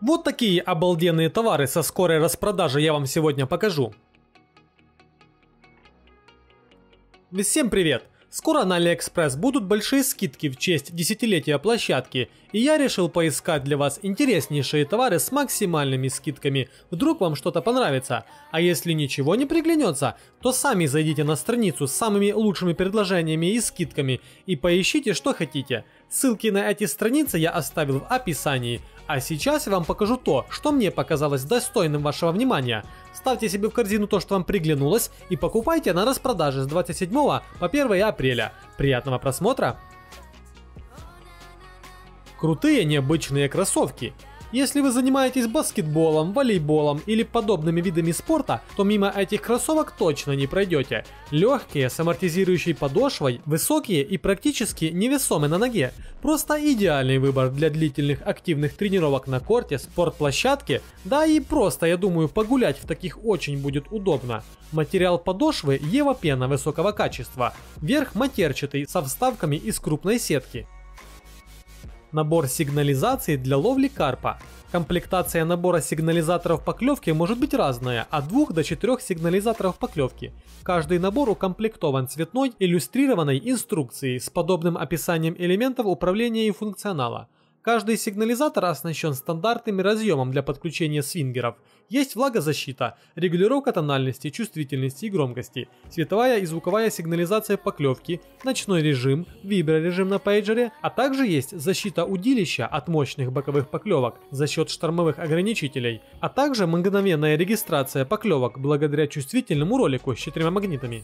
Вот такие обалденные товары со скорой распродажи я вам сегодня покажу. Всем привет! Скоро на AliExpress будут большие скидки в честь десятилетия площадки, и я решил поискать для вас интереснейшие товары с максимальными скидками. Вдруг вам что-то понравится. А если ничего не приглянется, то сами зайдите на страницу с самыми лучшими предложениями и скидками и поищите что хотите. Ссылки на эти страницы я оставил в описании. А сейчас я вам покажу то, что мне показалось достойным вашего внимания. Ставьте себе в корзину то, что вам приглянулось, и покупайте на распродаже с 27 по 1 апреля. Приятного просмотра! Крутые необычные кроссовки – если вы занимаетесь баскетболом, волейболом или подобными видами спорта, то мимо этих кроссовок точно не пройдете. Легкие, с амортизирующей подошвой, высокие и практически невесомы на ноге. Просто идеальный выбор для длительных активных тренировок на корте, спортплощадке, да и просто, я думаю, погулять в таких очень будет удобно. Материал подошвы Ева пена высокого качества, верх матерчатый со вставками из крупной сетки. Набор сигнализации для ловли карпа. Комплектация набора сигнализаторов поклевки может быть разная, от 2 до 4 сигнализаторов поклевки. Каждый набор укомплектован цветной иллюстрированной инструкцией с подобным описанием элементов управления и функционала. Каждый сигнализатор оснащен стандартным разъемом для подключения свингеров. Есть влагозащита, регулировка тональности, чувствительности и громкости, световая и звуковая сигнализация поклевки, ночной режим, виброрежим на пейджере, а также есть защита удилища от мощных боковых поклевок за счет штормовых ограничителей, а также мгновенная регистрация поклевок благодаря чувствительному ролику с четырьмя магнитами.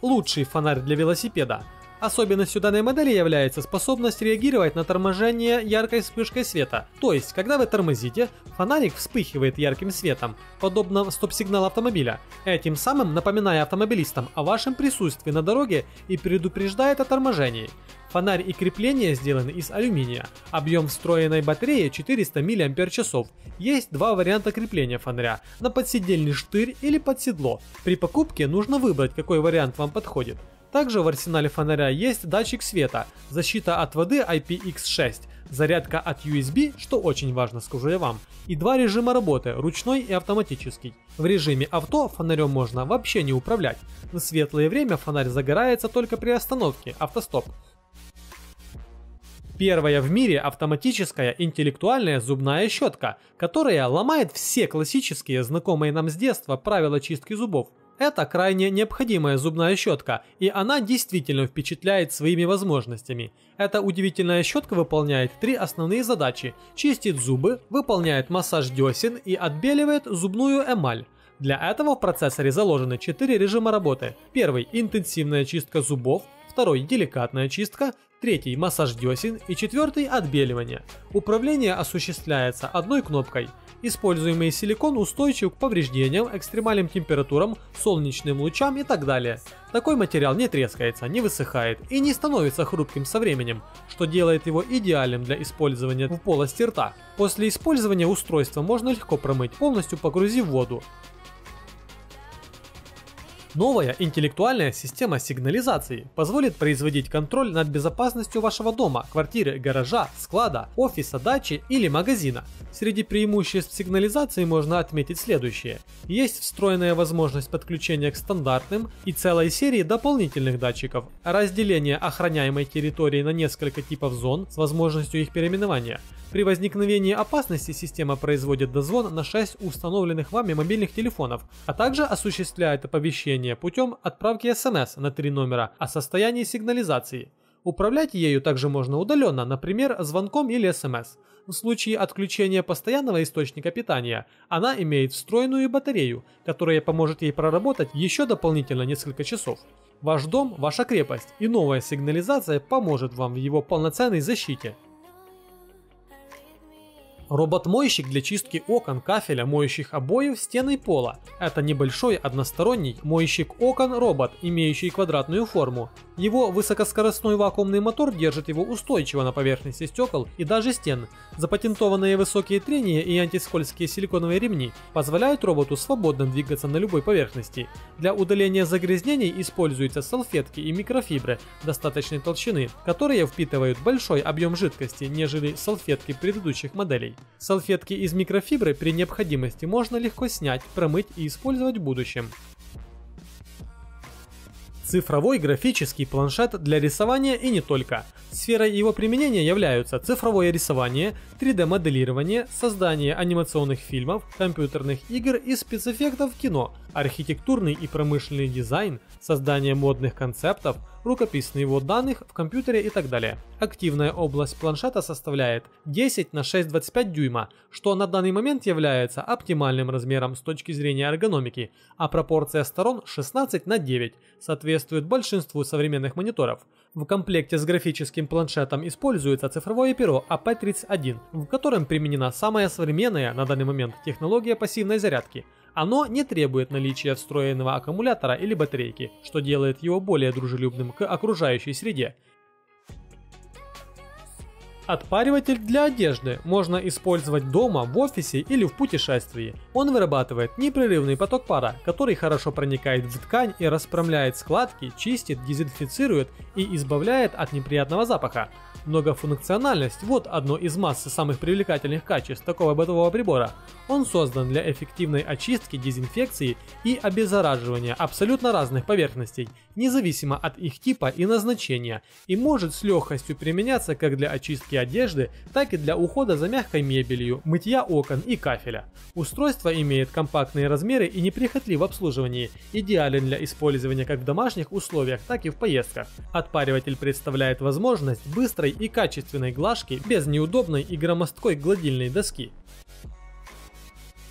Лучший фонарь для велосипеда – Особенностью данной модели является способность реагировать на торможение яркой вспышкой света. То есть, когда вы тормозите, фонарик вспыхивает ярким светом, подобно стоп-сигналу автомобиля, этим самым напоминая автомобилистам о вашем присутствии на дороге и предупреждает о торможении. Фонарь и крепление сделаны из алюминия. Объем встроенной батареи 400 мАч. Есть два варианта крепления фонаря – на подседельный штырь или под седло. При покупке нужно выбрать, какой вариант вам подходит. Также в арсенале фонаря есть датчик света, защита от воды IPX6, зарядка от USB, что очень важно, скажу я вам, и два режима работы, ручной и автоматический. В режиме авто фонарем можно вообще не управлять. В светлое время фонарь загорается только при остановке, автостоп. Первая в мире автоматическая интеллектуальная зубная щетка, которая ломает все классические, знакомые нам с детства правила чистки зубов. Это крайне необходимая зубная щетка, и она действительно впечатляет своими возможностями. Эта удивительная щетка выполняет три основные задачи. Чистит зубы, выполняет массаж десен и отбеливает зубную эмаль. Для этого в процессоре заложены четыре режима работы. Первый – интенсивная чистка зубов, второй – деликатная чистка, третий – массаж десен и четвертый – отбеливание. Управление осуществляется одной кнопкой – Используемый силикон устойчив к повреждениям, экстремальным температурам, солнечным лучам и так далее. Такой материал не трескается, не высыхает и не становится хрупким со временем, что делает его идеальным для использования в полости рта. После использования устройства можно легко промыть, полностью погрузив воду. Новая интеллектуальная система сигнализации позволит производить контроль над безопасностью вашего дома, квартиры, гаража, склада, офиса, дачи или магазина. Среди преимуществ сигнализации можно отметить следующее. Есть встроенная возможность подключения к стандартным и целой серии дополнительных датчиков, разделение охраняемой территории на несколько типов зон с возможностью их переименования. При возникновении опасности система производит дозвон на 6 установленных вами мобильных телефонов, а также осуществляет оповещение сообщение путем отправки смс на три номера о состоянии сигнализации. Управлять ею также можно удаленно, например, звонком или смс. В случае отключения постоянного источника питания, она имеет встроенную батарею, которая поможет ей проработать еще дополнительно несколько часов. Ваш дом – ваша крепость, и новая сигнализация поможет вам в его полноценной защите. Робот-мойщик для чистки окон, кафеля, моющих обоев, стены и пола. Это небольшой односторонний моющик окон робот, имеющий квадратную форму. Его высокоскоростной вакуумный мотор держит его устойчиво на поверхности стекол и даже стен. Запатентованные высокие трения и антискользкие силиконовые ремни позволяют роботу свободно двигаться на любой поверхности. Для удаления загрязнений используются салфетки и микрофибры достаточной толщины, которые впитывают большой объем жидкости, нежели салфетки предыдущих моделей. Салфетки из микрофибры при необходимости можно легко снять, промыть и использовать в будущем. Цифровой графический планшет для рисования и не только. Сферой его применения являются цифровое рисование, 3D-моделирование, создание анимационных фильмов, компьютерных игр и спецэффектов кино, архитектурный и промышленный дизайн, создание модных концептов, рукописный ввод данных в компьютере и так далее. Активная область планшета составляет 10 на 6,25 дюйма, что на данный момент является оптимальным размером с точки зрения эргономики, а пропорция сторон 16 на 9 соответствует большинству современных мониторов. В комплекте с графическим планшетом используется цифровое перо AP31, в котором применена самая современная на данный момент технология пассивной зарядки – оно не требует наличия встроенного аккумулятора или батарейки, что делает его более дружелюбным к окружающей среде. Отпариватель для одежды можно использовать дома, в офисе или в путешествии. Он вырабатывает непрерывный поток пара, который хорошо проникает в ткань и расправляет складки, чистит, дезинфицирует и избавляет от неприятного запаха. Многофункциональность – вот одно из массы самых привлекательных качеств такого бытового прибора. Он создан для эффективной очистки, дезинфекции и обеззараживания абсолютно разных поверхностей, независимо от их типа и назначения, и может с легкостью применяться как для очистки одежды, так и для ухода за мягкой мебелью, мытья окон и кафеля. Устройство имеет компактные размеры и неприхотлив в обслуживании, идеален для использования как в домашних условиях, так и в поездках. Отпариватель представляет возможность быстрой и качественной глажки без неудобной и громоздкой гладильной доски.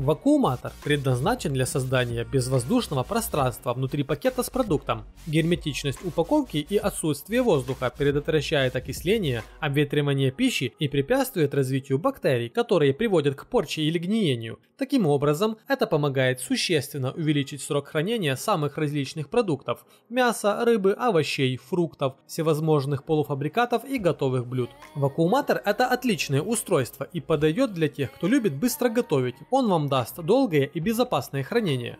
Вакууматор предназначен для создания безвоздушного пространства внутри пакета с продуктом. Герметичность упаковки и отсутствие воздуха предотвращает окисление, обветривание пищи и препятствует развитию бактерий, которые приводят к порче или гниению. Таким образом, это помогает существенно увеличить срок хранения самых различных продуктов – мяса, рыбы, овощей, фруктов, всевозможных полуфабрикатов и готовых блюд. Вакууматор – это отличное устройство и подойдет для тех, кто любит быстро готовить. Он вам даст долгое и безопасное хранение.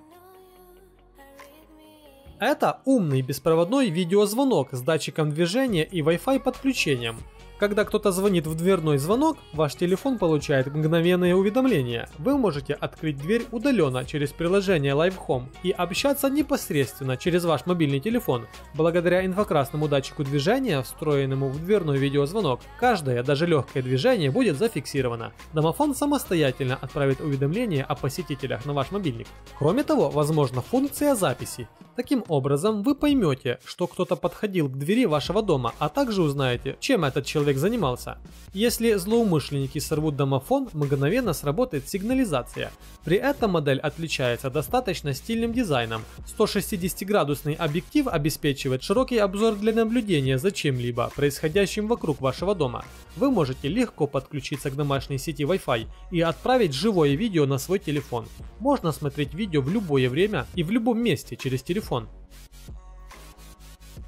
Это умный беспроводной видеозвонок с датчиком движения и Wi-Fi подключением – когда кто-то звонит в дверной звонок, ваш телефон получает мгновенное уведомление. Вы можете открыть дверь удаленно через приложение Live Home и общаться непосредственно через ваш мобильный телефон. Благодаря инфракрасному датчику движения, встроенному в дверной видеозвонок, каждое, даже легкое движение будет зафиксировано. Домофон самостоятельно отправит уведомление о посетителях на ваш мобильник. Кроме того, возможна функция записи. Таким образом, вы поймете, что кто-то подходил к двери вашего дома, а также узнаете, чем этот человек занимался. Если злоумышленники сорвут домофон, мгновенно сработает сигнализация. При этом модель отличается достаточно стильным дизайном. 160-градусный объектив обеспечивает широкий обзор для наблюдения за чем-либо, происходящим вокруг вашего дома. Вы можете легко подключиться к домашней сети Wi-Fi и отправить живое видео на свой телефон. Можно смотреть видео в любое время и в любом месте через телефон.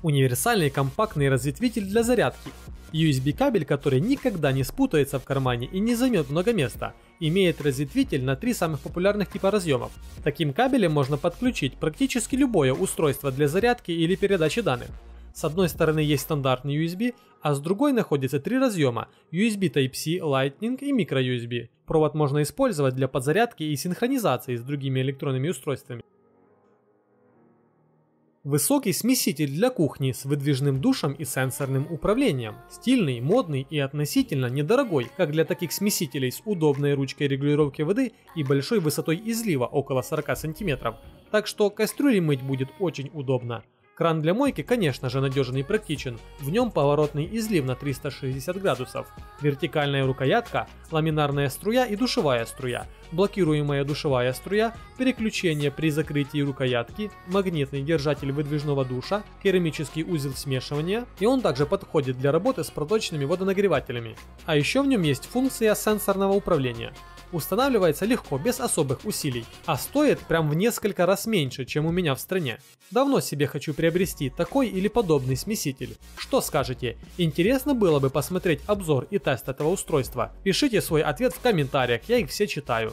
Универсальный компактный разветвитель для зарядки. USB кабель, который никогда не спутается в кармане и не займет много места, имеет разветвитель на три самых популярных типа разъемов. Таким кабелем можно подключить практически любое устройство для зарядки или передачи данных. С одной стороны есть стандартный USB, а с другой находятся три разъема USB Type-C, Lightning и microUSB. Провод можно использовать для подзарядки и синхронизации с другими электронными устройствами. Высокий смеситель для кухни с выдвижным душем и сенсорным управлением. Стильный, модный и относительно недорогой, как для таких смесителей с удобной ручкой регулировки воды и большой высотой излива около 40 см. Так что кастрюли мыть будет очень удобно. Кран для мойки, конечно же, надежен и практичен. В нем поворотный излив на 360 градусов, вертикальная рукоятка, ламинарная струя и душевая струя, блокируемая душевая струя, переключение при закрытии рукоятки, магнитный держатель выдвижного душа, керамический узел смешивания, и он также подходит для работы с проточными водонагревателями. А еще в нем есть функция сенсорного управления. Устанавливается легко, без особых усилий, а стоит прям в несколько раз меньше, чем у меня в стране. Давно себе хочу приобрести такой или подобный смеситель. Что скажете? Интересно было бы посмотреть обзор и тест этого устройства? Пишите свой ответ в комментариях, я их все читаю.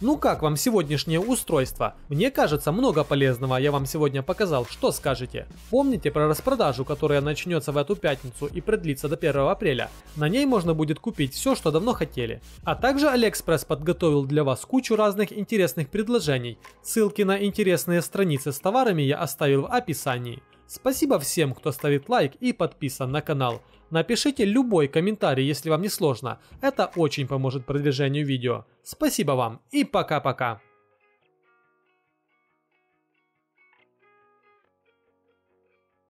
Ну как вам сегодняшнее устройство? Мне кажется, много полезного я вам сегодня показал. Что скажете? Помните про распродажу, которая начнется в эту пятницу и продлится до 1 апреля? На ней можно будет купить все, что давно хотели. А также Алиэкспресс подготовил для вас кучу разных интересных предложений. Ссылки на интересные страницы с товарами я оставил в описании. Спасибо всем, кто ставит лайк и подписан на канал. Напишите любой комментарий, если вам не сложно. Это очень поможет продвижению видео. Спасибо вам и пока-пока.